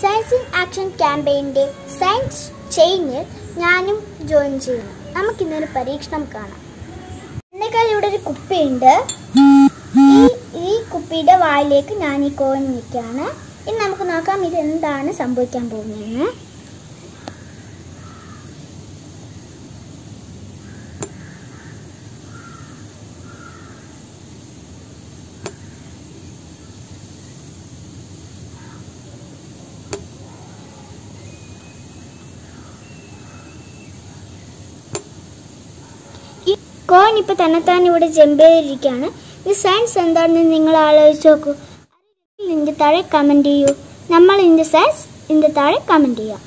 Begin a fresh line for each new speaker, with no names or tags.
Science in action ക്യാമ്പയിന്റെ science ചെയിനിൽ ഞാനും ജോയിൻ ചെയ്യുന്നു നമുക്കിന്നൊരു പരീക്ഷണം കാണാം. എന്റെ കയ്യിൽ ഇവിടെ ഒരു കുപ്പിയുണ്ട്. ഈ ഈ കുപ്പിയുടെ വായിലേക്ക് ഞാൻ ഈ കോയിൻ നിൽക്കുകയാണ് ഇനി നമുക്ക് നോക്കാം ഇത് എന്താണ് സംഭവിക്കാൻ പോകുന്നതെന്ന്. കോയിൻ ഇപ്പൊ തന്നെത്താൻ ഇവിടെ ജമ്പ് ചെയ്തിരിക്കുകയാണ് ഈ സയൻസ് എന്താണെന്ന് നിങ്ങൾ ആലോചിച്ച് നോക്കൂ. നിന്റെ താഴെ കമന്റ് ചെയ്യൂ. നമ്മൾ ഇതിന്റെ സയൻസ് ഇതിന്റെ താഴെ കമന്റ് ചെയ്യാം.